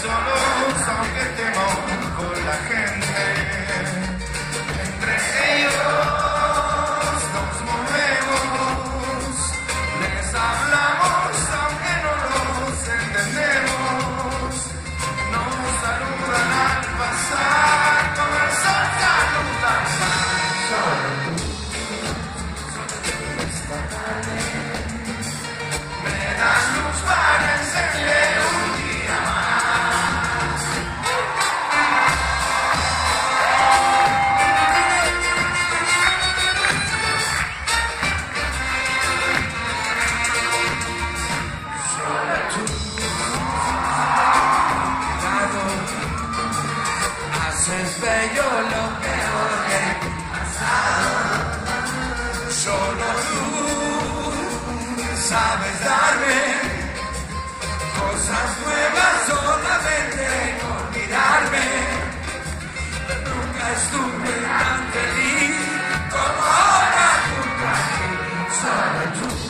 solo es bello lo peor que pasado. Solo tú sabes darme cosas nuevas, solamente olvidarme. Nunca estuve tan feliz como ahora junto a solo tú.